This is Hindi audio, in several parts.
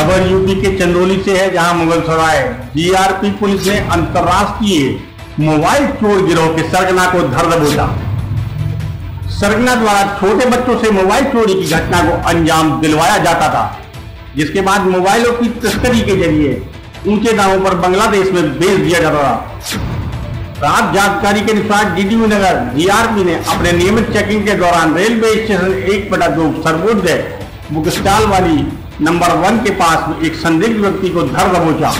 खबर यूपी के चंदौली से है, जहाँ मुगल सराय जीआरपी पुलिस ने अंतर्राष्ट्रीय मोबाइल चोर गिरोह के सरगना को धर दबोचा। सरगना द्वारा छोटे बच्चों से मोबाइल चोरी की घटना को अंजाम दिलवाया जाता था, जिसके बाद मोबाइलों की तस्करी के ज़रिए ऊँचे दामों पर बांग्लादेश में बेच दिया जाता था। प्राप्त जानकारी के अनुसार डीडीयू नगर जीआरपी ने अपने नियमित चेकिंग के दौरान रेलवे स्टेशन एक बटा दो सर्वोदय बुक स्टॉल वाली नंबर वन के पास एक संदिग्ध व्यक्ति को धर दबोचा,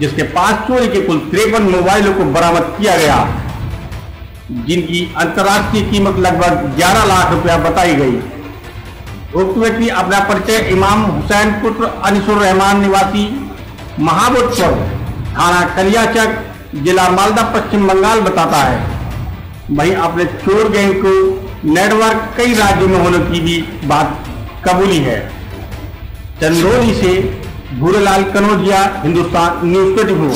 जिसके पास चोरी के कुल तिरपन मोबाइलों को बरामद किया गया। जिनकी अंतर्राष्ट्रीय कीमत लगभग 11 लाख रुपया बताई गई। उक्त व्यक्ति अपना परिचय इमाम हुसैन पुत्र अनिसुर रहमान निवासी महाबोधपुर थाना कलियाचक जिला मालदा, पश्चिम बंगाल बताता है। वहीं अपने चोर गैंग को नेटवर्क कई राज्यों में होने की भी बात कबूली है। चंदौली से Bhurelal Kanaujia, Hindustan news twenty four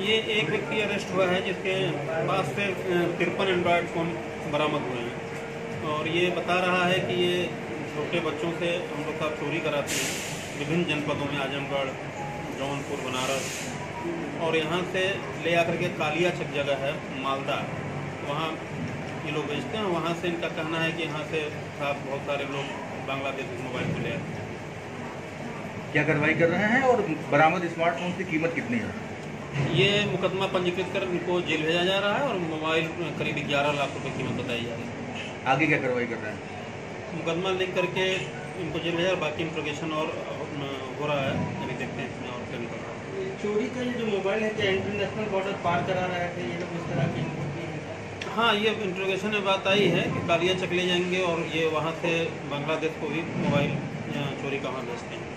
ये एक व्यक्ति अरेस्ट हुआ है, जिसके पास से तिरपन एंड्रॉयड फ़ोन बरामद हुए हैं। और ये बता रहा है कि ये छोटे बच्चों से हम लोग साथ चोरी कराते हैं। विभिन्न जनपदों में, आजमगढ़, जौनपुर, बनारस। और यहाँ से ले आकर के कालिया छक जगह है, मालदा। वहाँ ये लोग बेचते हैं। वहाँ से इनका कहना है कि यहाँ से साथ बहुत सारे लोग बांग्लादेश मोबाइल को ले क्या कार्रवाई कर रहे हैं और बरामद स्मार्टफ़ोन की कीमत कितनी है? ये मुकदमा पंजीकृत कर इनको जेल भेजा जा रहा है और मोबाइल करीब ग्यारह लाख रुपए कीमत बताई जा रही है। आगे क्या कार्रवाई कर रहे हैं? मुकदमा लिख करके इनको जेल भेजा बाकी इंट्रोगेशन और हो रहा है। अभी देखते हैं इसमें और क्या निकल रहा है। चोरी का ये जो मोबाइल है क्या इंटरनेशनल बॉर्डर पार करा रहा है ये लोग इस तरह की हाँ ये इंट्रोगेशन में बात आई है कि कालिया चक ले जाएँगे और ये वहाँ से बांग्लादेश को भी मोबाइल चोरी का वहाँ भेजते हैं।